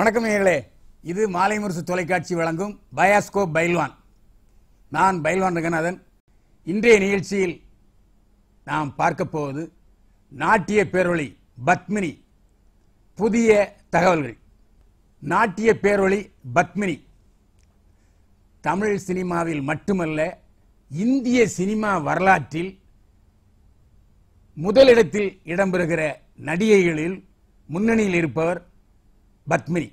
வணக்கம் நேர்களே. இது மாலை முரசு தொலைக்காட்சி வழங்கும் பயாஸ்கோ பைல்வான். நான் பைல்வான் ரங்கநாதன். இன்றைய நிகழ்ச்சியில் நாம் பார்க்க போவது நாட்டிய பேரொளி பத்மினி புதிய தகவல்கள். நாட்டிய பேரொளி பத்மினி தமிழ் சினிமாவில் மட்டுமல்ல இந்திய சினிமா வரலாற்றில் முதலிடத்தில் இடம்பெறுகிற நடிகைகளில் முன்னணியில் இருப்பவர் பத்மினி.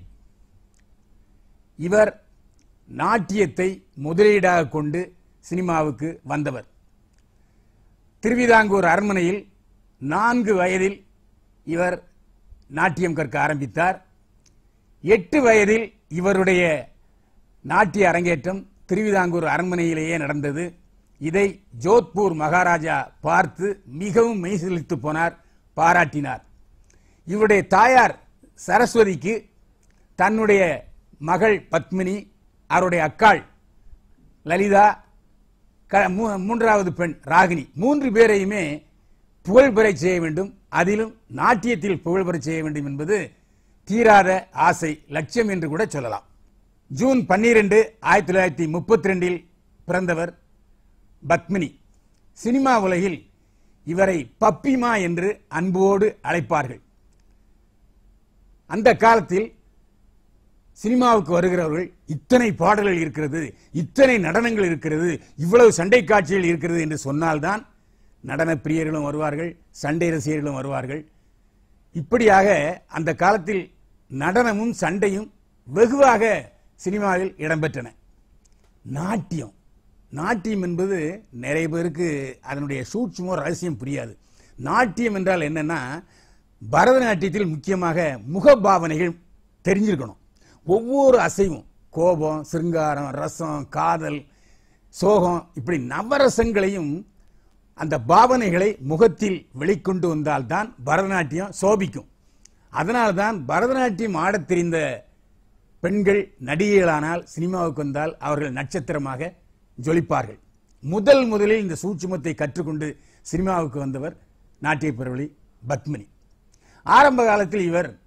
இவர் நாட்டியத்தை முதலீடாக கொண்டு சினிமாவுக்கு வந்தவர். திருவிதாங்கூர் அரண்மனையில் நான்கு வயதில் இவர் நாட்டியம் கற்க ஆரம்பித்தார். எட்டு வயதில் இவருடைய நாட்டிய அரங்கேற்றம் திருவிதாங்கூர் அரண்மனையிலேயே நடந்தது. இதை ஜோத்பூர் மகாராஜா பார்த்து மிகவும் மெய்சிலித்து போனார் பாராட்டினார். இவருடைய தாயார் சரஸ்வதிக்கு தன்னுடைய மகள் பத்மினி அவருடைய அக்காள் லலிதா மூன்றாவது பெண் ராகினி. மூன்று பேரையுமே புகழ்பெறை செய்ய வேண்டும். அதிலும் நாட்டியத்தில் புகழ்பெறை செய்ய வேண்டும் என்பது தீராத ஆசை லட்சியம் என்று கூட சொல்லலாம். ஜூன் பன்னிரண்டு ஆயிரத்தி தொள்ளாயிரத்தி முப்பத்தி ரெண்டில் பிறந்தவர் பத்மினி. சினிமா உலகில் இவரை பப்பிமா என்று அன்போடு அழைப்பார்கள். அந்த காலத்தில் சினிமாவுக்கு வருகிறவர்கள் இத்தனை பாடல்கள் இருக்கிறது இத்தனை நடனங்கள் இருக்கிறது இவ்வளவு சண்டை காட்சிகள் இருக்கிறது என்று சொன்னால்தான் நடன பிரியர்களும் வருவார்கள் சண்டை ரசிகர்களும் வருவார்கள். இப்படியாக அந்த காலத்தில் நடனமும் சண்டையும் வெகுவாக சினிமாவில் இடம்பெற்றன. நாட்டியம். நாட்டியம் என்பது நிறைய பேருக்கு அதனுடைய சூட்சுமோ ரகசியம் புரியாது. நாட்டியம் என்றால் என்னன்னா பரதநாட்டியத்தில் முக்கியமாக முகபாவனைகள் தெரிஞ்சிருக்கணும். ஒவ்வொரு அசைவும். கோபம் சிருங்காரம் ரசம் காதல் சோகம் இப்படி நவரசங்களையும் அந்த பாவனைகளை முகத்தில் வெளிக்கொண்டு வந்தால்தான் பரதநாட்டியம் சோபிக்கும். அதனால்தான் பரதநாட்டியம் ஆடத் தெரிந்த பெண்கள் நடிகைகளானால் சினிமாவுக்கு வந்தால் அவர்கள் நட்சத்திரமாக ஜொலிப்பார்கள். முதல் முதலில் இந்த சூட்சுமத்தை கற்றுக்கொண்டு சினிமாவுக்கு வந்தவர் நாட்டிய பேரவழி பத்மினி. ஆரம்ப காலத்தில் இவர்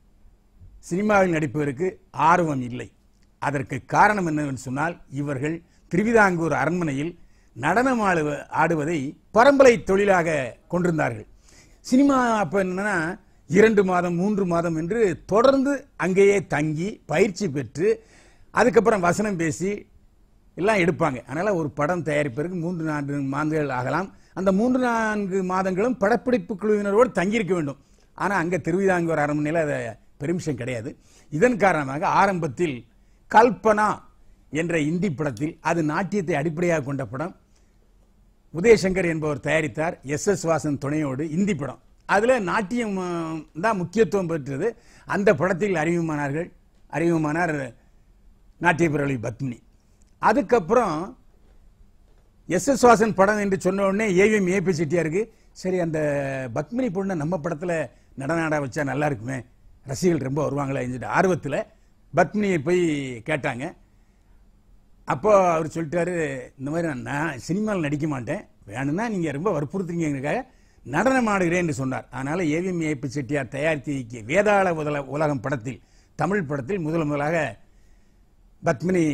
சினிமாவில் நடிப்பதற்கு ஆர்வம் இல்லை. அதற்கு காரணம் என்னவென்று சொன்னால் இவர்கள் திருவிதாங்கூர் அரண்மனையில் நடனம் ஆடுவ- ஆடுவதை பரம்பரை தொழிலாக கொண்டிருந்தார்கள். சினிமா அப்போ என்னன்னா இரண்டு மாதம் மூன்று மாதம் என்று தொடர்ந்து அங்கேயே தங்கி பயிற்சி பெற்று அதுக்கப்புறம் வசனம் பேசி எல்லாம் எடுப்பாங்க. அதனால் ஒரு படம் தயாரிப்பதற்கு மூன்று நான்கு மாதங்கள் ஆகலாம். அந்த மூன்று நான்கு மாதங்களும் படப்பிடிப்பு குழுவினரோடு தங்கியிருக்க வேண்டும். ஆனால் அங்கே திருவிதாங்கூர் அரண்மனையில் அதை பெர்மிஷன் கிடையாது. இதன் காரணமாக ஆரம்பத்தில் கல்பனா என்ற இந்தி படத்தில் அது நாட்டியத்தை அடிப்படையாக கொண்ட படம். உதயசங்கர் என்பவர் தயாரித்தார். எஸ். எஸ். வாசன் துணையோடு இந்தி படம். அதில் நாட்டியம் தான் முக்கியத்துவம் பெற்றது. அந்த படத்தில் அறிமுகமானார்கள் அறிமுகமானார் நாட்டிய பத்மினி. அதுக்கப்புறம் எஸ். எஸ். வாசன் படம் என்று சொன்ன உடனே ஏவிஎம் ஏபி செட்டியாருக்கு சரி அந்த பத்மினி பொண்ணை நம்ம படத்தில் நடனாட வச்சா நல்லா இருக்குமே. ரசிகர்கள் ரொம்ப வருவாங்களே சொல்லிட்டு ஆர்வத்தில் பத்மினியை போய் கேட்டாங்க. அப்போ அவர் சொல்லிட்டாரு இந்த மாதிரி நான் நான் சினிமாவில் நடிக்க மாட்டேன். வேணும்னா நீங்கள் ரொம்ப வற்புறுத்துறீங்கிறதுக்காக நடனம் ஆடுகிறேன் என்று சொன்னார். அதனால் ஏவிஎம் ஏபி செட்டியார் தயாரித்து இயக்கிய வேதாள உதல உலகம் படத்தில் தமிழ் படத்தில் முதல் முதலாக பத்மினி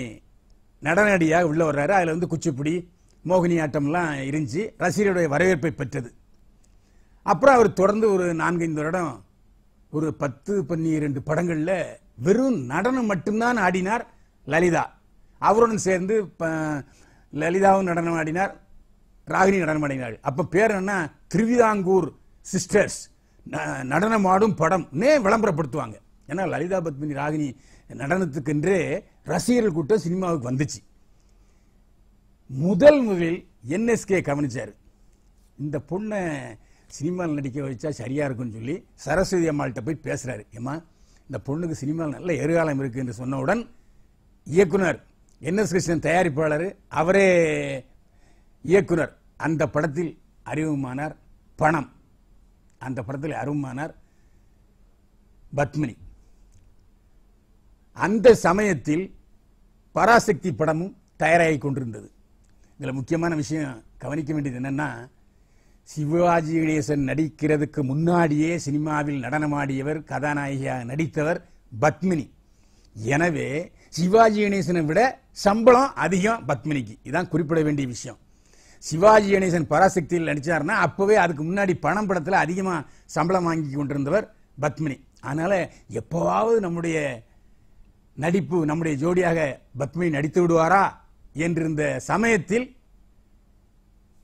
நடனடியாக உள்ளே வர்றாரு. அதில் வந்து குச்சிப்புடி மோகினி ஆட்டம்லாம் இருந்துச்சு. ரசிகருடைய வரவேற்பை பெற்றது. அப்புறம் அவர் தொடர்ந்து ஒரு நான்கைந்து வருடம் ஒரு பத்து பன்னிரண்டு படங்கள்ல வெறும் நடனம் மட்டும்தான் ஆடினார் லலிதா. அவருடன் சேர்ந்து ப- லலிதாவும் நடனம் ஆடினார் ராகினி நடனம் ஆடினார் அப்ப பேர் என்ன திருவிதாங்கூர் சிஸ்டர்ஸ். ந- நடனமாடும் படம். நே விளம்பரப்படுத்துவாங்க. ஏன்னா லலிதா பத்மினி ராகினி நடனத்துக்கென்றே ரசிகர்கள் கூட்டம் சினிமாவுக்கு வந்துச்சு. முதல் முதலில் என்எஸ்கே கவனிச்சார். இந்த பொண்ணை சினிமாவில் நடிக்க வச்சா சரியா இருக்கும்னு சொல்லி சரஸ்வதி அம்மாள்கிட்ட போய் பேசுறாரு. ஏம்மா இந்த பொண்ணுக்கு சினிமாவில் நல்ல எதிர்காலம் இருக்கு என்று சொன்னவுடன் இயக்குனர் என் எஸ் கிருஷ்ணன் தயாரிப்பாளர் அவரே இயக்குனர். அந்த படத்தில் அறிமுகமானார் பணம். அந்த படத்தில் அறிமுகமானார் பத்மினி. அந்த சமயத்தில் பராசக்தி படமும் தயாராகி கொண்டிருந்தது. இதில் முக்கியமான விஷயம் கவனிக்க வேண்டியது என்னென்னா சிவாஜி கணேசன் நடிக்கிறதுக்கு முன்னாடியே சினிமாவில் நடனமாடியவர் கதாநாயகியாக நடித்தவர் பத்மினி. எனவே சிவாஜி கணேசனை விட சம்பளம் அதிகம் பத்மினிக்கு. இதான் குறிப்பிட வேண்டிய விஷயம். சிவாஜி கணேசன் பராசக்தியில் நடித்தார்னா அப்போவே அதுக்கு முன்னாடி பணம் படத்தில் அதிகமாக சம்பளம் வாங்கி கொண்டிருந்தவர் பத்மினி. அதனால் எப்போவாவது நம்முடைய நடிப்பு நம்முடைய ஜோடியாக பத்மினி நடித்து விடுவாரா என்றிருந்த சமயத்தில்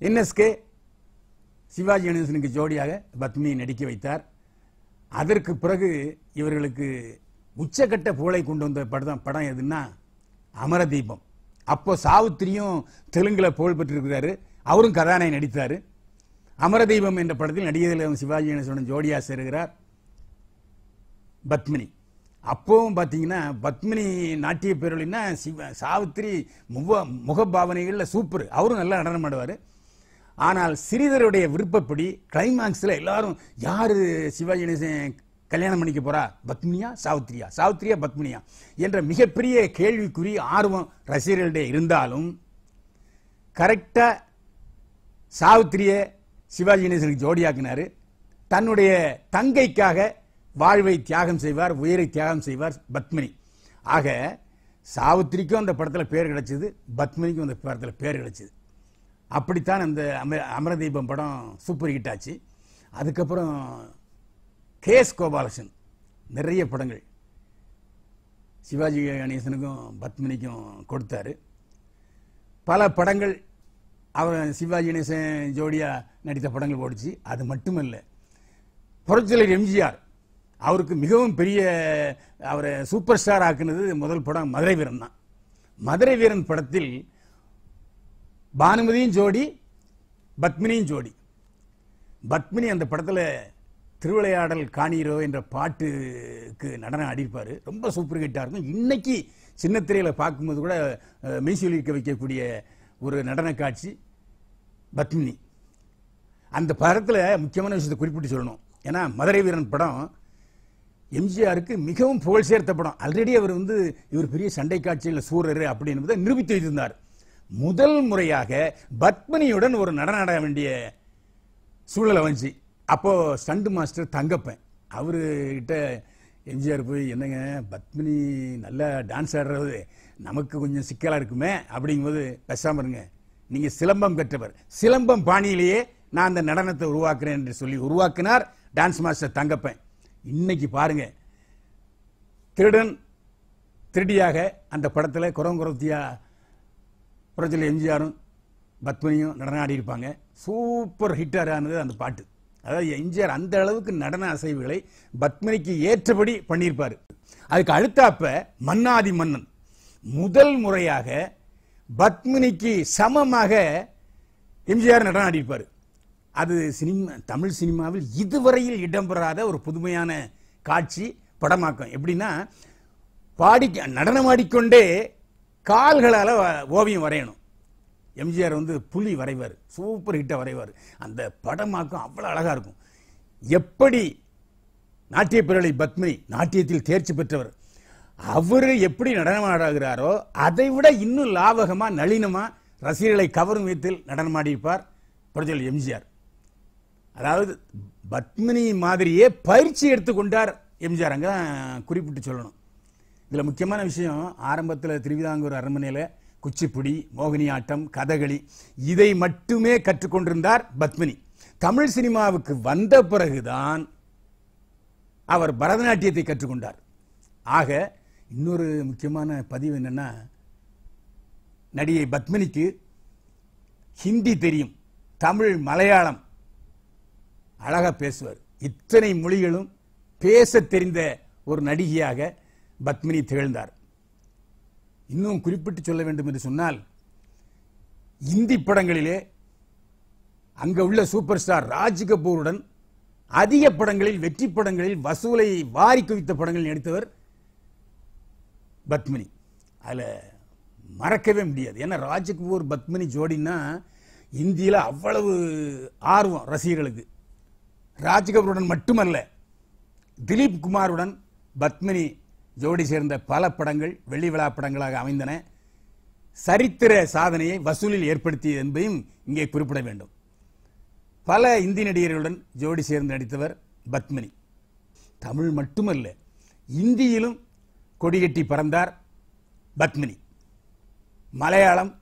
என்எஸ்கே சிவாஜி கணேசனுக்கு ஜோடியாக பத்மியை நடிக்க வைத்தார். அதற்கு பிறகு இவர்களுக்கு உச்சக்கட்ட புகழை கொண்டு வந்த படம் படம் எதுன்னா அமரதீபம். அப்போ சாவித்திரியும் தெலுங்கில் புகழ் பெற்றிருக்கிறாரு. அவரும் கதாநாயகன் நடித்தார். அமரதீபம் என்ற படத்தில் நடிகர்கள் சிவாஜி கணேசனுடன் ஜோடியா சேருகிறார் பத்மினி. அப்பவும் பார்த்தீங்கன்னா பத்மினி நாட்டிய பேரொழின்னா சிவ சாவித்திரி முக முகபாவனைகளில் சூப்பர். அவரும் நல்லா நடனம் ஆடுவார். ஆனால் சிறிதருடைய விருப்பப்படி கிளைமேக்ஸில் எல்லாரும் யார் சிவாஜி கணேசன் கல்யாணம் பண்ணிக்க போறா? பத்மினியா சாவித்திரியா? சாவித்ரியா பத்மினியா? என்ற மிகப்பெரிய கேள்விக்குறி ஆர்வம் ரசிகர்களிடையே இருந்தாலும் கரெக்டாக சாவித்திரிய சிவாஜி கணேசனுக்கு ஜோடியாக்குனாரு. தன்னுடைய தங்கைக்காக வாழ்வை தியாகம் செய்வார் உயிரை தியாகம் செய்வார் பத்மினி. ஆக சாவித்திரிக்கும் அந்த படத்தில் பேர் கிடைச்சது பத்மினிக்கும் அந்த படத்தில் பேர் கிடைச்சது. அப்படித்தான் அந்த அம அமரதீபம் படம் சூப்பர் ஹிட் ஆச்சு அதுக்கப்புறம் கே எஸ் கோபாலகிருஷ்ணன் நிறைய படங்கள். சிவாஜி கணேசனுக்கும் பத்மினிக்கும் கொடுத்தாரு. பல படங்கள் அவர் சிவாஜி கணேசன் ஜோடியாக நடித்த படங்கள் ஓடிச்சு. அது மட்டுமல்ல புரட்சியாளர் எம்ஜிஆர் அவருக்கு மிகவும் பெரிய அவரை சூப்பர் ஸ்டார் ஆக்குனது முதல் படம் மதுரை வீரன் தான். மதுரை வீரன் படத்தில் பானுமதியும் ஜோடி பத்மினியும் ஜோடி. பத்மினி அந்த படத்தில் திருவிளையாடல் காணீரோ என்ற பாட்டுக்கு நடனம் ஆடியிருப்பார். ரொம்ப சூப்பர் ஹிட்டாக இருக்கும். இன்னைக்கு சின்னத்திரையில் பார்க்கும்போது கூட அஹ், வைக்கக்கூடிய ஒரு நடன காட்சி பத்மினி. அந்த படத்தில் முக்கியமான விஷயத்தை குறிப்பிட்டு சொல்லணும். ஏன்னா மதுரை வீரன் படம் எம்ஜிஆருக்கு மிகவும் புகழ் சேர்த்த படம். ஆல்ரெடி அவர் வந்து இவர் பெரிய சண்டை காட்சியில் சூரர் அப்படி என்பதை நிரூபித்து வைத்திருந்தார். முதல் முறையாக பத்மினியுடன் ஒரு நடனம் ஆட வேண்டிய சூழலை வந்துச்சு அப்போ ஸ்டண்ட் மாஸ்டர் தங்கப்பன் அவருகிட்ட எம்ஜிஆர் போய் என்னங்க பத்மினி நல்லா டான்ஸ் ஆடுறது நமக்கு கொஞ்சம் சிக்கலாக இருக்குமே? அப்படிங்கும்போது பேசாமல் இருங்க. நீங்கள் சிலம்பம் கற்றவர். சிலம்பம் பாணியிலேயே நான் அந்த நடனத்தை உருவாக்குறேன் என்று சொல்லி உருவாக்கினார் டான்ஸ் மாஸ்டர் தங்கப்பன். இன்னைக்கு பாருங்க திருடன் திருடியாக அந்த படத்தில் குரங்குரத்தியாக புரட்சியில் எம்ஜிஆரும் பத்மினியும் நடனம் ஆடி இருப்பாங்க சூப்பர் ஹிட்டர் ஆனது அந்த பாட்டு. அதாவது எம்ஜிஆர் அந்த அளவுக்கு நடன அசைவுகளை பத்மினிக்கு ஏற்றபடி பண்ணியிருப்பார். அதுக்கு அடுத்தாப்ப மன்னாதி மன்னன். முதல் முறையாக பத்மினிக்கு சமமாக எம்ஜிஆர் நடனம் ஆடியிருப்பார் அது சினிமா தமிழ் சினிமாவில் இதுவரையில் இடம்பெறாத ஒரு புதுமையான காட்சி படமாக்கம். எப்படின்னா பாடி நடனமாடிக்கொண்டே கால்களால் வ- ஓவியம் வரையணும். எம்ஜிஆர் வந்து புலி வரைவார். சூப்பர் ஹிட்டை வரைவார். அந்த படமாக்கும் அவ்வளோ அழகாக இருக்கும். எப்படி நாட்டிய பிறலை பத்மினி நாட்டியத்தில் தேர்ச்சி பெற்றவர் அவர் எப்படி நடனமாடுகிறாரோ அதை விட இன்னும் லாபகமாக நளினமாக ரசிகர்களை கவரும் விதத்தில் நடனமாடியிருப்பார் பிரஜல் எம்ஜிஆர். அதாவது பத்மினி மாதிரியே பயிற்சி எடுத்துக்கொண்டார் எம்ஜிஆர். அங்கே குறிப்பிட்டு சொல்லணும். இதில் முக்கியமான விஷயம் ஆரம்பத்தில் திருவிதாங்கூர் அரண்மனையில் குச்சிப்புடி மோகினி ஆட்டம் கதகளி இதை மட்டுமே கற்றுக்கொண்டிருந்தார் பத்மினி. தமிழ் சினிமாவுக்கு வந்த பிறகுதான் அவர் பரதநாட்டியத்தை கற்றுக்கொண்டார். ஆக இன்னொரு முக்கியமான பதிவு என்னென்னா நடிகை பத்மினிக்கு ஹிந்தி தெரியும் தமிழ் மலையாளம் அழகா பேசுவார். இத்தனை மொழிகளும் பேச தெரிந்த ஒரு நடிகையாக பத்மினி திகழ்ந்தார். இன்னும் குறிப்பிட்டு சொல்ல வேண்டும் என்று சொன்னால் இந்தி படங்களிலே அங்க உள்ள சூப்பர் ஸ்டார் ராஜ் கபூருடன் அதிக படங்களில் வெற்றி படங்களில் வசூலை வாரி குவித்த படங்களில் நடித்தவர் பத்மினி. அதில் மறக்கவே முடியாது. ஏன்னா ராஜ் கபூர் பத்மினி ஜோடின்னா இந்தியில் அவ்வளவு ஆர்வம் ரசிகர்களுக்கு. ராஜ் கபூருடன் மட்டுமல்ல திலீப் குமாருடன் பத்மினி ஜோடி சேர்ந்த பல படங்கள் வெள்ளி விழா படங்களாக அமைந்தன. சரித்திர சாதனையை வசூலில் ஏற்படுத்தியது என்பதையும் இங்கே குறிப்பிட வேண்டும். பல இந்தி நடிகர்களுடன் ஜோடி சேர்ந்து நடித்தவர் பத்மினி. தமிழ் மட்டுமல்ல இந்தியிலும் கொடிகட்டி பறந்தார் பத்மினி. மலையாளம்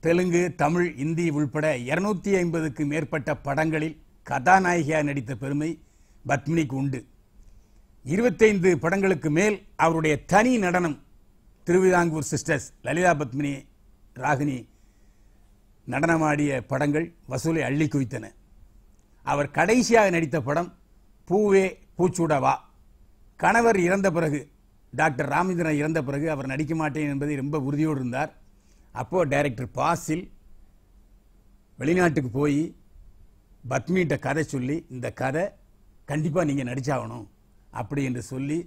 தெலுங்கு தமிழ் இந்தி உள்பட இருநூத்தி ஐம்பதுக்கு மேற்பட்ட படங்களில் கதாநாயகியாக நடித்த பெருமை பத்மினிக்கு உண்டு. இருபத்தைந்து படங்களுக்கு மேல் அவருடைய தனி நடனம் திருவிதாங்கூர் சிஸ்டர்ஸ் லலிதா பத்மினி ராகினி நடனமாடிய படங்கள் வசூலை அள்ளி குவித்தன. அவர் கடைசியாக நடித்த படம் பூவே பூச்சூடவா. கணவர் இறந்த பிறகு டாக்டர் ராமேந்திரன் இறந்த பிறகு அவர் நடிக்க மாட்டேன் என்பதை ரொம்ப உறுதியோடு இருந்தார். அப்போது டைரக்டர் பாசில் வெளிநாட்டுக்கு போய் பத்மிகிட்ட கதை சொல்லி இந்த கதை கண்டிப்பாக நீங்கள் நடிச்சாகணும். அப்படி என்று சொல்லி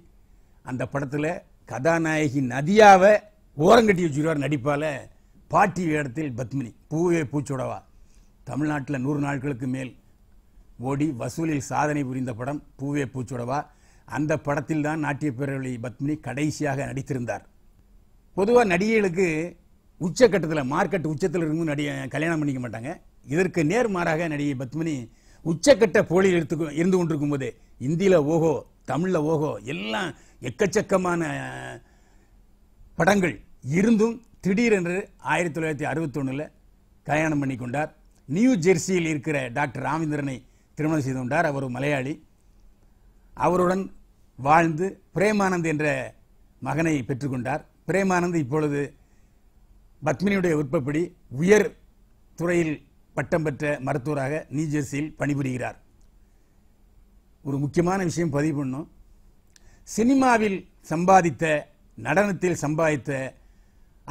அந்த படத்தில் கதாநாயகி நதியாவை ஓரங்கட்டி வச்சுருவார் நடிப்பால் பாட்டி வேடத்தில் பத்மினி. பூவே பூச்சோடவா. தமிழ்நாட்டில் நூறு நாட்களுக்கு மேல் ஓடி வசூலில் சாதனை புரிந்த படம் பூவே பூச்சோடவா. அந்த படத்தில் தான் நாட்டிய பேரவழி பத்மினி கடைசியாக நடித்திருந்தார். பொதுவாக நடிகைகளுக்கு உச்சக்கட்டத்தில் மார்க்கெட் உச்சத்தில் இருந்து நடிகை கல்யாணம் பண்ணிக்க மாட்டாங்க. இதற்கு நேர்மாறாக நடிகை பத்மினி உச்சக்கட்ட போலியில் இருந்து கொண்டிருக்கும் போது இந்தியில் ஓஹோ தமிழில் ஓகோ எல்லாம் எக்கச்சக்கமான படங்கள். இருந்தும் திடீரென்று ஆயிரத்தி தொள்ளாயிரத்தி அறுபத்தொன்னில் கல்யாணம் பண்ணி கொண்டார். நியூ ஜெர்சியில் இருக்கிற டாக்டர் ராமேந்திரனை திருமணம் செய்து கொண்டார். அவர் மலையாளி. அவருடன் வாழ்ந்து பிரேமானந்த் என்ற மகனை பெற்றுக்கொண்டார் பிரேமானந்த் இப்பொழுது பத்மினியுடைய விருப்பப்படி உயர் துறையில் பட்டம் பெற்ற மருத்துவராக நியூ ஜெர்சியில் பணிபுரிகிறார். ஒரு முக்கியமான விஷயம் பதிவு பண்ணும். சினிமாவில் சம்பாதித்த நடனத்தில் சம்பாதித்த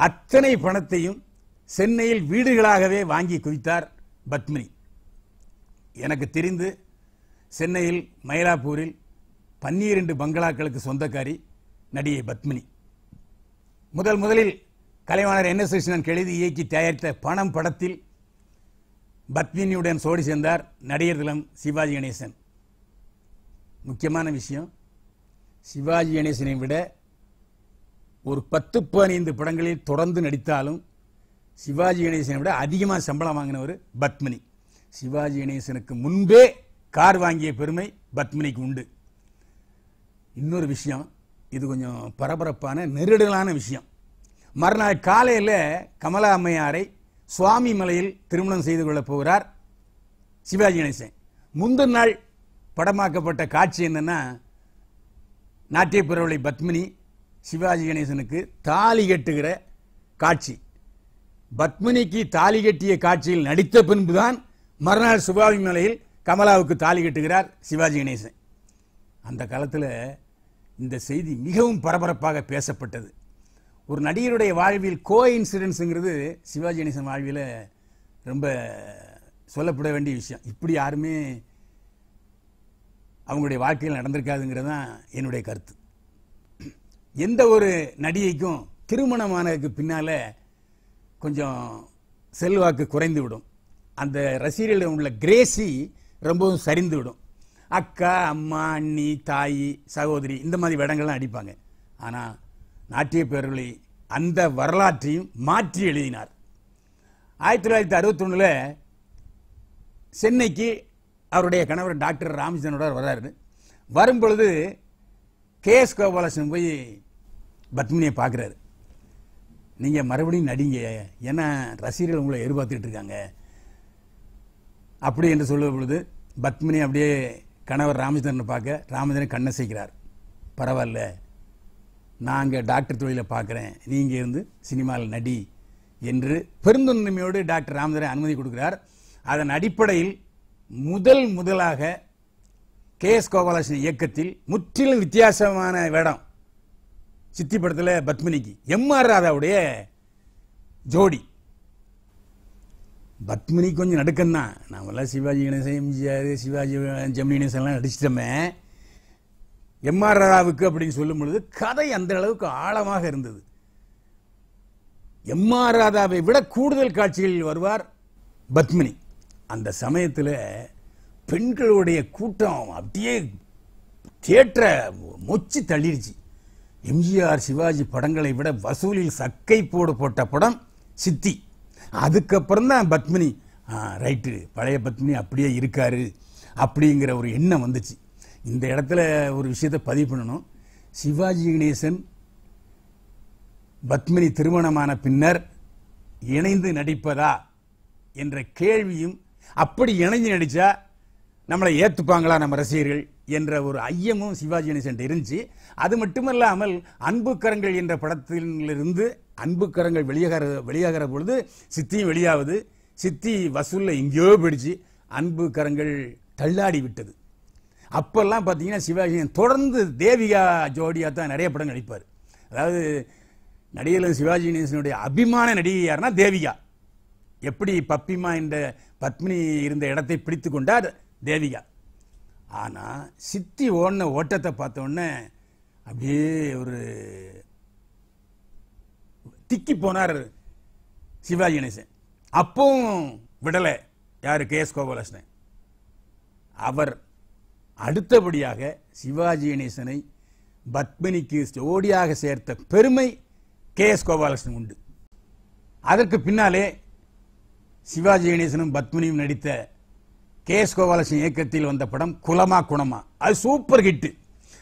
அத்தனை பணத்தையும் சென்னையில் வீடுகளாகவே வாங்கி குவித்தார் பத்மினி. எனக்கு தெரிந்து சென்னையில் மயிலாப்பூரில் பன்னிரண்டு பங்களாக்களுக்கு சொந்தக்காரி நடிகை பத்மினி. முதல் முதலில் கலைவாணர் என் எஸ் கிருஷ்ணன் எழுதி இயக்கி தயாரித்த பணம் படத்தில் பத்மினியுடன் சோடி சேர்ந்தார் நடிகர் திலம் சிவாஜி கணேசன். முக்கியமான விஷயம் சிவாஜி கணேசனை விட ஒரு பத்து பதினைந்து படங்களில் தொடர்ந்து நடித்தாலும் சிவாஜி கணேசனை விட அதிகமாக சம்பளம் வாங்கினவர் பத்மினி. சிவாஜி கணேசனுக்கு முன்பே கார் வாங்கிய பெருமை பத்மினிக்கு உண்டு. இன்னொரு விஷயம் இது கொஞ்சம் பரபரப்பான நெருடலான விஷயம். மறுநாள் காலையில் கமலா அம்மையாரை சுவாமி மலையில் திருமணம் செய்து கொள்ளப் போகிறார் சிவாஜி கணேசன். முந்தின நாள் படமாக்கப்பட்ட காட்சி என்னன்னா நாட்டிய பத்மினி சிவாஜி கணேசனுக்கு தாலி கட்டுகிற காட்சி. பத்மினிக்கு தாலி கட்டிய காட்சியில் நடித்த பின்புதான் மறுநாள் சுபாவி மலையில் கமலாவுக்கு தாலி கட்டுகிறார் சிவாஜி கணேசன். அந்த காலத்தில் இந்த செய்தி மிகவும் பரபரப்பாக பேசப்பட்டது. ஒரு நடிகருடைய வாழ்வில் கோ இன்சிடென்ஸுங்கிறது சிவாஜி கணேசன் வாழ்வில் ரொம்ப சொல்லப்பட வேண்டிய விஷயம். இப்படி யாருமே அவங்களுடைய வாழ்க்கையில் நடந்திருக்காதுங்கிறது தான் என்னுடைய கருத்து. எந்த ஒரு நடிகைக்கும் திருமணமானதுக்கு பின்னால் கொஞ்சம் செல்வாக்கு குறைந்து விடும் அந்த ரசிகர்களிடம் உள்ள கிரேசி ரொம்பவும் சரிந்து விடும் அக்கா அம்மா அண்ணி தாய் சகோதரி இந்த மாதிரி வேடங்கள்லாம் அடிப்பாங்க ஆனால் நாட்டிய பேரொழி அந்த வரலாற்றையும் மாற்றி எழுதினார். ஆயிரத்தி தொள்ளாயிரத்தி அறுபத்தொன்னில் சென்னைக்கு அவருடைய கணவர் டாக்டர் ராமச்சந்திரனோட வர்றாரு. வரும் பொழுது கே எஸ் கோபாலகிருஷ்ணன் போய் பத்மினியை பார்க்குறாரு. நீங்கள் மறுபடியும் நடிங்க. ஏன்னா ரசிகர்கள் உங்களை எதிர்பார்த்துட்டு இருக்காங்க. அப்படி என்று சொல்லும் பொழுது பத்மினி அப்படியே கணவர் ராமச்சந்திரனை பார்க்க ராமச்சந்திரன் கண்ணை சேர்க்கிறார் பரவாயில்ல. நாங்கள் டாக்டர் தொழிலை பார்க்குறேன். நீங்கள் இருந்து சினிமாவில் நடி என்று பெருந்தொன்மையோடு டாக்டர் ராமச்சந்திரன் அனுமதி கொடுக்குறார். அதன் அடிப்படையில் முதல் முதலாக கே எஸ் கோபாலகிருஷ்ணன் இயக்கத்தில் முற்றிலும் வித்தியாசமான வேடம். சித்தி படத்தில் பத்மினிக்கு. எம் ஆர் ராதாவுடைய ஜோடி. பத்மினி கொஞ்சம் நடுக்கம்தான். நாமெல்லாம் சிவாஜி கணேசன் எம்ஜிஆர் சிவாஜி ஜெமினி எல்லாம் நடிச்சிட்டோமே. எம் ஆர் ராதாவுக்கு அப்படின்னு சொல்லும் பொழுது கதை அந்த அளவுக்கு ஆழமாக இருந்தது. எம் ஆர் ராதாவை விட கூடுதல் காட்சிகளில் வருவார் பத்மினி. அந்த சமயத்தில் பெண்களுடைய கூட்டம் அப்படியே தேற்ற மொச்சி தள்ளிடுச்சு. எம்ஜிஆர் சிவாஜி படங்களை விட வசூலில் சக்கை போடு போட்ட படம் சித்தி. அதுக்கப்புறம் தான் பத்மினி. ரைட்டு பழைய பத்மினி அப்படியே இருக்காரு அப்படிங்கிற ஒரு எண்ணம் வந்துச்சு. இந்த இடத்துல ஒரு விஷயத்தை பதிவு பண்ணணும். சிவாஜி கணேசன் பத்மினி திருமணமான பின்னர் இணைந்து நடிப்பதா என்ற கேள்வியும் அப்படி இணைஞ்சு நடிச்சா நம்மளை ஏத்துப்பாங்களா நம்ம ரசிகர்கள் என்ற ஒரு ஐயமும் சிவாஜி கணேசன் இருந்துச்சு. அது மட்டுமல்லாமல் அன்பு கரங்கள் என்ற படத்திலிருந்து அன்பு கரங்கள் வெளியாகிற வெளியாகிற பொழுது சித்தியும் வெளியாவது சித்தி வசூலில் எங்கேயோ போயிடுச்சு. அன்பு கரங்கள் தள்ளாடி விட்டது. அப்போல்லாம் பார்த்தீங்கன்னா சிவாஜி தொடர்ந்து தேவிகா ஜோடியாக தான் நிறைய படம் நடிப்பார். அதாவது நடிகர் சிவாஜி கணேசனுடைய அபிமான நடிகை யாருன்னா தேவிகா. எப்படி பப்பிமா என்ற பத்மினி இருந்த இடத்தை பிடித்து கொண்டார் தேவிகா. ஆனால் சித்தி ஓடின ஓட்டத்தை பார்த்தோன்னே அப்படியே ஒரு திக்கி போனார் சிவாஜி கணேசன். அப்பவும் விடலை யார் கே எஸ் கோபாலகிருஷ்ணன். அவர் அடுத்தபடியாக சிவாஜி கணேசனை பத்மினிக்கு ஜோடியாக சேர்த்த பெருமை கே எஸ் கோபாலகிருஷ்ணன் உண்டு. அதற்கு பின்னாலே சிவாஜி கணேசனும் பத்மினியும் நடித்த கே எஸ் கோபாலகிருஷ்ணன் இயக்கத்தில் வந்த படம் குலமா குணமா. அது சூப்பர் ஹிட்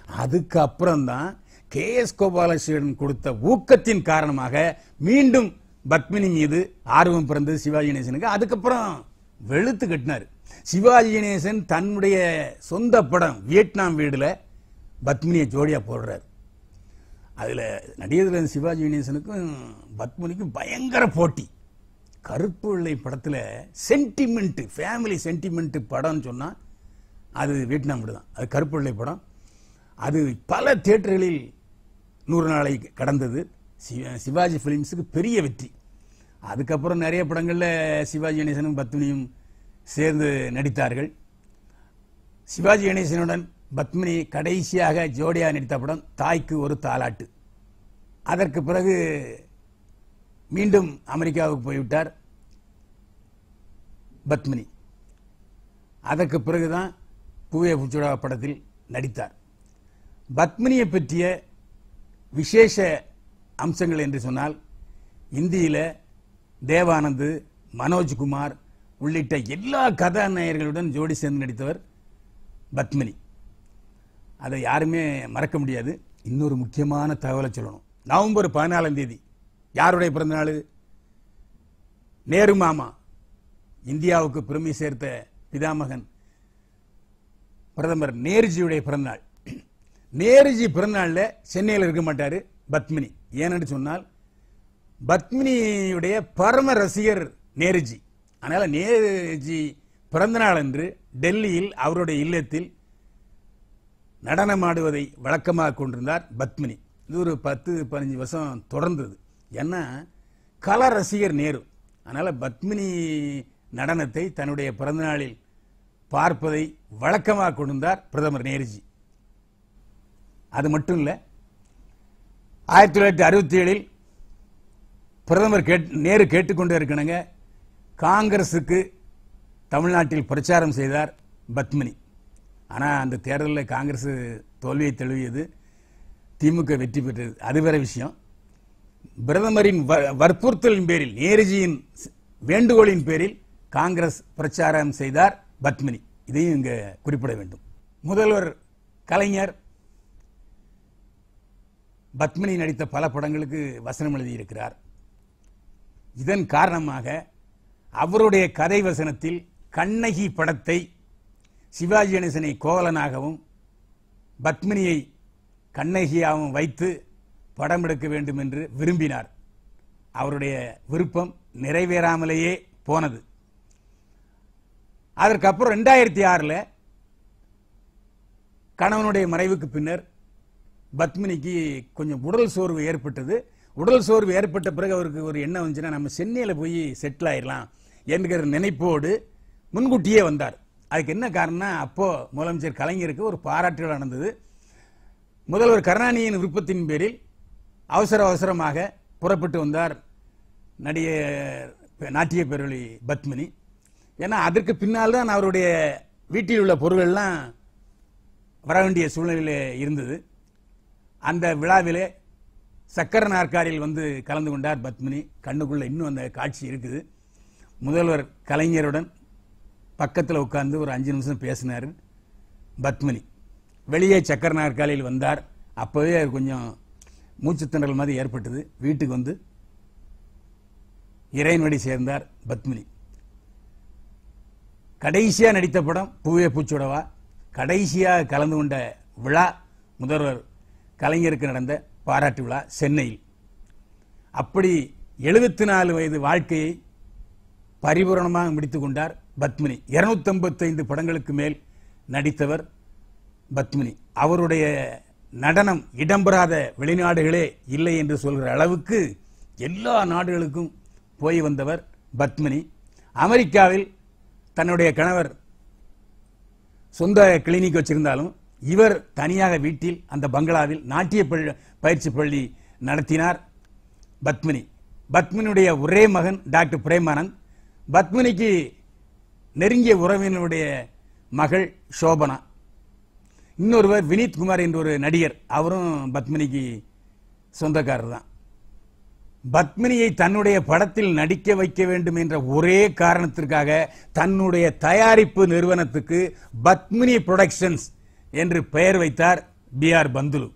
அதுக்கு அப்புறம்தான் கே எஸ் கோபாலகிருஷ்ணன் கொடுத்த ஊக்கத்தின் காரணமாக மீண்டும் பத்மினி மீது ஆர்வம் பிறந்தது சிவாஜி கணேசனுக்கு. அதுக்கப்புறம் வெளுத்து கட்டினார். சிவாஜி கணேசன் தன்னுடைய சொந்த படம் வியட்நாம் வீடுல பத்மினியை ஜோடியா போடுறார். அதுல நடிகர்கள் சிவாஜி கணேசனுக்கும் பத்மினிக்கும் பயங்கர போட்டி. கருப்பு வெள்ளை படத்தில் சென்டிமெண்ட் ஃபேமிலி சென்டிமெண்ட் படம்னு சொன்னால் அது வியட்நாம் வீடு தான் அது கருப்பு வெள்ளை படம். அது பல தியேட்டர்களில் நூறு நாளை கடந்தது. சிவாஜி ஃபிலிம்ஸுக்கு பெரிய வெற்றி. அதுக்கப்புறம் நிறைய படங்களில் சிவாஜி கணேசனும் பத்மினியும் சேர்ந்து நடித்தார்கள். சிவாஜி கணேசனுடன் பத்மினி கடைசியாக ஜோடியா நடித்த படம் தாய்க்கு ஒரு தாலாட்டு அதற்கு பிறகு மீண்டும் அமெரிக்காவுக்கு போய்விட்டார். பத்மினி. அதற்கு பிறகுதான் பூவே புச்சுடா படத்தில் நடித்தார். பத்மினியை பற்றிய விசேஷ அம்சங்கள் என்று சொன்னால் இந்தியில தேவானந்து மனோஜ்குமார் உள்ளிட்ட எல்லா கதாநாயகர்களுடன் ஜோடி சேர்ந்து நடித்தவர் பத்மினி. அதை யாருமே மறக்க முடியாது. இன்னொரு முக்கியமான தகவலை சொல்லணும். நவம்பர் பதினாலாம் தேதி. யாருடைய பிறந்தநாள் நேரு மாமா. இந்தியாவுக்கு பெருமை சேர்த்த பிதாமகன் பிரதமர் நேருஜியுடைய பிறந்தநாள். நேருஜி பிறந்தநாளில் சென்னையில் இருக்க மாட்டார் பத்மினி. ஏன்னு சொன்னால் பத்மினியுடைய பரம ரசிகர் நேருஜி. அதனால் நேருஜி பிறந்தநாள் அன்று டெல்லியில் அவருடைய இல்லத்தில் நடனமாடுவதை வழக்கமாக கொண்டிருந்தார் பத்மினி. இது ஒரு பத்து பதினஞ்சு வருஷம் தொடர்ந்தது. ஏன்னா கல ரசிகர் நேரு. அதனால் பத்மினி நடனத்தை தன்னுடைய பிறந்தநாளில் பார்ப்பதை வழக்கமாக கொண்டிருந்தார் பிரதமர் நேருஜி. அது மட்டும் இல்லை ஆயிரத்தி தொள்ளாயிரத்தி அறுபத்தி ஏழில் பிரதமர் கேட் நேரு கேட்டுக்கொண்டே இருக்கணுங்க காங்கிரசுக்கு தமிழ்நாட்டில் பிரச்சாரம் செய்தார் பத்மினி. ஆனால் அந்த தேர்தலில் காங்கிரஸ் தோல்வியை தழுவியது திமுக வெற்றி பெற்றது. அது வேற விஷயம். பிரதமரின் வ- வற்புறுத்தலின் பேரில் நேருஜியின் வேண்டுகோளின் பேரில் காங்கிரஸ் பிரச்சாரம் செய்தார் பத்மினி. இதையும் இங்க குறிப்பிட வேண்டும். முதல்வர் கலைஞர் பத்மினி நடித்த பல படங்களுக்கு வசனம் எழுதியிருக்கிறார். இதன் காரணமாக அவருடைய கதை வசனத்தில் கண்ணகி படத்தை சிவாஜி கணேசனை கோவலனாகவும் பத்மினியை கண்ணகியாகவும் வைத்து படம் எடுக்க வேண்டும் என்று விரும்பினார். அவருடைய விருப்பம் நிறைவேறாமலேயே போனது. அதற்கப்புறம் ரெண்டாயிரத்தி ஆறில் கணவனுடைய மறைவுக்கு பின்னர் பத்மினிக்கு கொஞ்சம் உடல் சோர்வு ஏற்பட்டது. உடல் சோர்வு ஏற்பட்ட பிறகு அவருக்கு ஒரு எண்ணம் வந்துச்சுன்னா நம்ம சென்னையில் போய் செட்டில் ஆயிடலாம் என்கிற நினைப்போடு முன்கூட்டியே வந்தார். அதுக்கு என்ன காரணம்னா அப்போது முதலமைச்சர் கலைஞருக்கு ஒரு பாராட்டு நடந்தது. முதல்வர் கருணாநிதியின் விருப்பத்தின் பேரில் அவசர அவசரமாக புறப்பட்டு வந்தார் நடிகர் நாட்டிய பேரொழி பத்மினி. ஏன்னா அதற்கு பின்னால் தான் அவருடைய வீட்டில் உள்ள பொருள்கள்லாம் வர வேண்டிய சூழ்நிலையில் இருந்தது. அந்த விழாவிலே சக்கர நாற்காலியில் வந்து கலந்து கொண்டார் பத்மினி. கண்ணுக்குள்ள இன்னும் அந்த காட்சி இருக்குது. முதல்வர் கலைஞருடன் பக்கத்தில் உட்கார்ந்து ஒரு அஞ்சு நிமிஷம் பேசினார் பத்மினி. வெளியே சக்கர நாற்காலியில் வந்தார். அப்போவே அவர் கொஞ்சம் மூச்சு திணறல் மாதிரி ஏற்பட்டது. வீட்டுக்கு வந்து இறைவனடி சேர்ந்தார் பத்மினி. கடைசியா நடித்த படம் பூவே பூச்சுடவா. கடைசியாக கலந்து கொண்ட விழா முதல்வர் கலைஞருக்கு நடந்த பாராட்டு விழா சென்னையில். அப்படி எழுபத்தி நாலு வயது வாழ்க்கையை பரிபூரணமாக முடித்துக் கொண்டார் பத்மினி. 255 படங்களுக்கு மேல் நடித்தவர் பத்மினி. அவருடைய நடனம் இடம்பெறாத வெளிநாடுகளே இல்லை என்று சொல்கிற அளவுக்கு எல்லா நாடுகளுக்கும் போய் வந்தவர் பத்மினி. அமெரிக்காவில் தன்னுடைய கணவர் சொந்த கிளினிக் வச்சிருந்தாலும் இவர் தனியாக வீட்டில் அந்த பங்களாவில் நாட்டிய பள்ளி- பயிற்சி பள்ளி நடத்தினார் பத்மினி. பத்மினியுடைய ஒரே மகன் டாக்டர் பிரேமானந்த். பத்மினிக்கு நெருங்கிய உறவினருடைய மகள் சோபனா இன்னொருவர் வினீத் குமார் என்ற ஒரு நடிகர். அவரும் பத்மினிக்கு சொந்தக்காரர் தான் பத்மினியை தன்னுடைய படத்தில் நடிக்க வைக்க வேண்டும் என்ற ஒரே காரணத்திற்காக தன்னுடைய தயாரிப்பு நிறுவனத்துக்கு பத்மினி புரொடக்ஷன்ஸ் என்று பெயர் வைத்தார் P R Panthulu.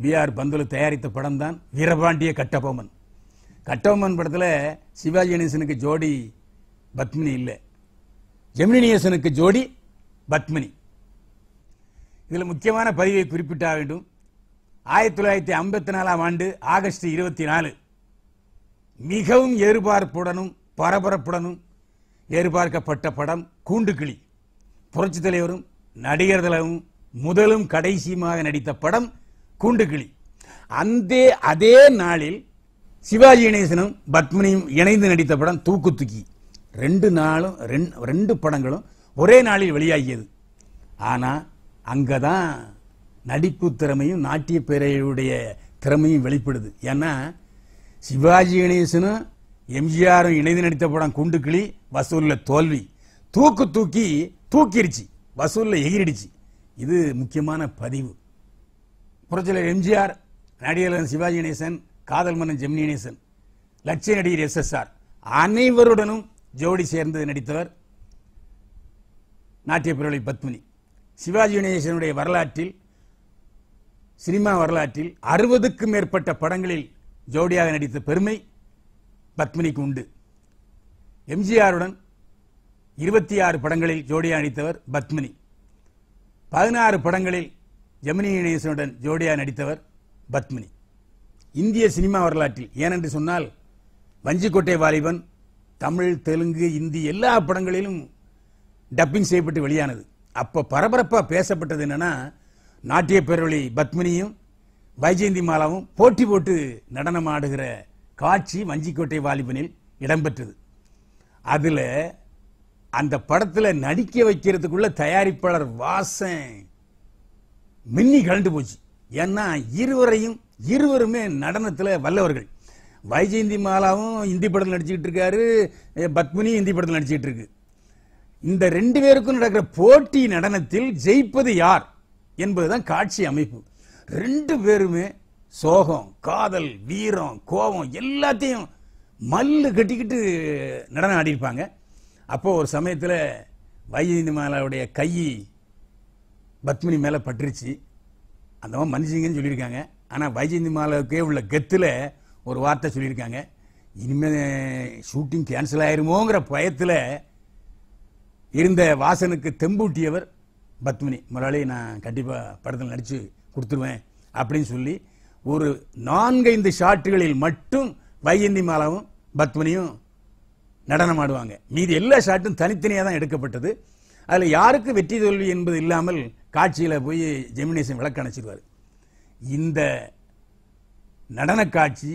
P R Panthulu தயாரித்த படம் தான் வீரபாண்டிய கட்டபொம்மன். கட்டபொம்மன் படத்தில் சிவாஜி கணேசனுக்கு ஜோடி பத்மினி இல்லை. ஜெமினியேசனுக்கு ஜோடி பத்மினி. இதில் முக்கியமான பதிவை குறிப்பிட்ட வேண்டும். ஆயிரத்தி தொள்ளாயிரத்தி ஐம்பத்தி நாலாம் ஆண்டு ஆகஸ்ட் இருபத்தி நாலு. மிகவும் எதிர்பார்ப்புடனும் பரபரப்புடனும் எதிர்பார்க்கப்பட்ட படம் கூண்டுக்கிளி. புரட்சி தலைவரும் நடிகர் தலைவரும் முதலும் கடைசியுமாக நடித்த படம் கூண்டுக்கிளி. அந்த அதே நாளில் சிவாஜி கணேசனும் பத்மினியும் இணைந்து நடித்த படம் தூக்கு தூக்கி ரெண்டு நாளும் ரெண்- ரெண்டு படங்களும் ஒரே நாளில் வெளியாகியது. ஆனால் அங்கே தான் நடிப்பு திறமையும் நாட்டிய பேரையுடைய திறமையும் வெளிப்படுது. ஏன்னா சிவாஜி கணேசனும் எம்ஜிஆரும் இணைந்து நடித்த படம் குண்டுக்கிளி வசூலில் தோல்வி. தூக்கு தூக்கி தூக்கிடுச்சு வசூலில் எகிரிடுச்சு. இது முக்கியமான பதிவு. புரட்சியில் எம்ஜிஆர் நடிகர் சிவாஜி கணேசன் காதல் மன்னன் ஜெமினி கணேசன் லட்சிய நடிகர் எஸ் எஸ் ஆர். அனைவருடனும் ஜோடி சேர்ந்து நடித்தவர் நாட்டிய பிறவழி பத்மினி. சிவாஜி கணேசனுடைய வரலாற்றில் சினிமா வரலாற்றில் அறுபதுக்கும் மேற்பட்ட படங்களில் ஜோடியாக நடித்த பெருமை பத்மினிக்கு உண்டு. எம்ஜிஆருடன் இருபத்தி ஆறு படங்களில் ஜோடியாக நடித்தவர் பத்மினி. பதினாறு படங்களில் ஜெமினி கணேசனுடன் ஜோடியாக நடித்தவர் பத்மினி. இந்திய சினிமா வரலாற்றில் ஏனென்று சொன்னால் வஞ்சிக்கோட்டை வாலிபன் தமிழ் தெலுங்கு இந்தி எல்லா படங்களிலும் டப்பிங் செய்யப்பட்டு வெளியானது. அப்போ பரபரப்பாக பேசப்பட்டது என்னன்னா நாட்டிய பேரவழி பத்மினியும் வைஜெயந்தி மாலாவும் போட்டி போட்டு நடனம் ஆடுகிற காட்சி வஞ்சிக்கோட்டை வாலிபனில் இடம்பெற்றது. அதில் அந்த படத்தில் நடிக்க வைக்கிறதுக்குள்ள தயாரிப்பாளர் வாசன் மின்னி கலண்டு போச்சு. ஏன்னா இருவரையும் இருவருமே நடனத்தில் வல்லவர்கள். வைஜெயந்தி மாலாவும் இந்தி படத்தில் நடிச்சுக்கிட்டு இருக்காரு பத்மினியும் பத்மினி இந்தி படத்தில் நடிச்சுக்கிட்டு இருக்கு. இந்த ரெண்டு பேருக்கும் நடக்கிற போட்டி நடனத்தில் ஜெயிப்பது யார்? என்பதுதான் காட்சி அமைப்பு. ரெண்டு பேருமே சோகம் காதல் வீரம் கோபம் எல்லாத்தையும் மல்லு கட்டிக்கிட்டு நடனம் ஆடியிருப்பாங்க. அப்போ ஒரு சமயத்தில் வைஜெயந்தி மாலாவுடைய கை பத்மினி மேலே பட்டுருச்சு. அந்த மாதிரி மன்னிச்சிங்கன்னு சொல்லியிருக்காங்க. ஆனால் வைஜெயந்தி மாலாவுக்கே உள்ள கெத்தில் ஒரு வார்த்தை சொல்லியிருக்காங்க. இனிமேல் ஷூட்டிங் கேன்சல் ஆயிருமோங்கிற பயத்தில் இருந்த வாசனுக்கு தெம்பூட்டியவர் பத்மினி முதலாளி நான் கண்டிப்பாக படத்தில் நடித்து கொடுத்துருவேன் அப்படின்னு சொல்லி ஒரு நான்கைந்து ஷாட்டுகளில் மட்டும் வைகந்தி மாலாவும் பத்மினியும் நடனம் ஆடுவாங்க மீதி எல்லா ஷாட்டும் தனித்தனியாக தான் எடுக்கப்பட்டது. அதில் யாருக்கு வெற்றி தோல்வி என்பது இல்லாமல் காட்சியில் போய் ஜெமினேசன் விளக்க அணைச்சிருவார் இந்த நடன காட்சி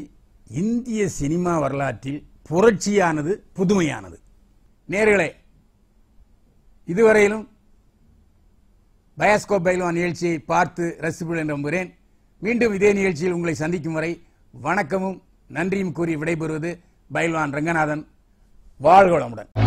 இந்திய சினிமா வரலாற்றில் புரட்சியானது புதுமையானது. நேர்களே இதுவரையிலும் பயாஸ்கோப் பைல்வான் நிகழ்ச்சியை பார்த்து ரசிப்புகள் என்று நம்புகிறேன். மீண்டும் இதே நிகழ்ச்சியில் உங்களை சந்திக்கும் வரை வணக்கமும் நன்றியும் கூறி விடைபெறுவது பைல்வான் ரங்கநாதன். வாழ்கோளமுடன்